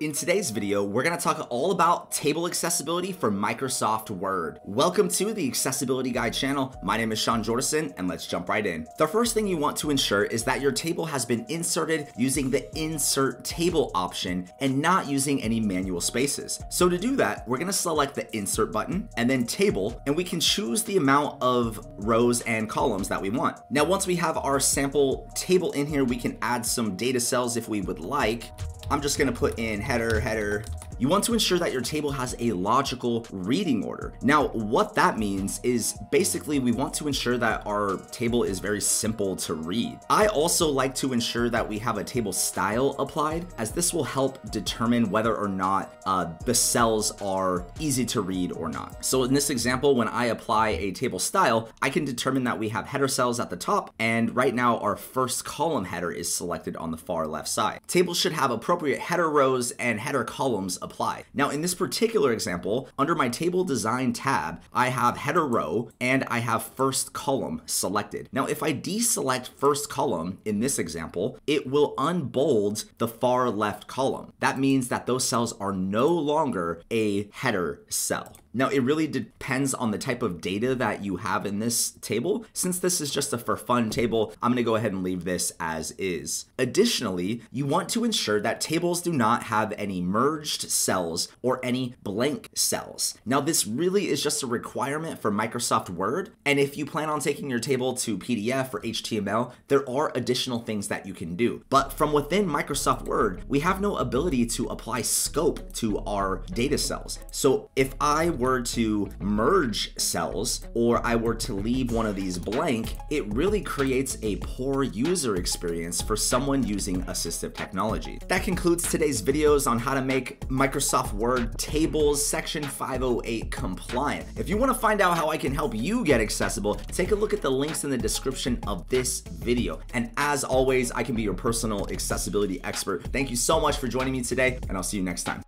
In today's video, we're to talk all about table accessibility for Microsoft Word. Welcome to the Accessibility Guy channel. My name is Sean Jordison, and let's jump right in. The first thing you want to ensure is that your table has been inserted using the Insert Table option and not using any manual spaces. So to do that, we're to select the Insert button and then Table, and we can choose the amount of rows and columns that we want. Now, once we have our sample table in here, we can add some data cells if we would like. I'm just gonna put in header, header, you want to ensure that your table has a logical reading order. Now, what that means is basically we want to ensure that our table is very simple to read. I also like to ensure that we have a table style applied as this will help determine whether or not uh, the cells are easy to read or not. So in this example, when I apply a table style, I can determine that we have header cells at the top and right now our first column header is selected on the far left side. Tables should have appropriate header rows and header columns apply. Now in this particular example, under my table design tab, I have header row and I have first column selected. Now if I deselect first column in this example, it will unbold the far left column. That means that those cells are no longer a header cell. Now, it really depends on the type of data that you have in this table. Since this is just a for fun table, I'm gonna go ahead and leave this as is. Additionally, you want to ensure that tables do not have any merged cells or any blank cells. Now, this really is just a requirement for Microsoft Word. And if you plan on taking your table to PDF or HTML, there are additional things that you can do. But from within Microsoft Word, we have no ability to apply scope to our data cells. So if I were to merge cells or I were to leave one of these blank, it really creates a poor user experience for someone using assistive technology. That concludes today's videos on how to make Microsoft Word tables section 508 compliant. If you want to find out how I can help you get accessible, take a look at the links in the description of this video. And as always, I can be your personal accessibility expert. Thank you so much for joining me today, and I'll see you next time.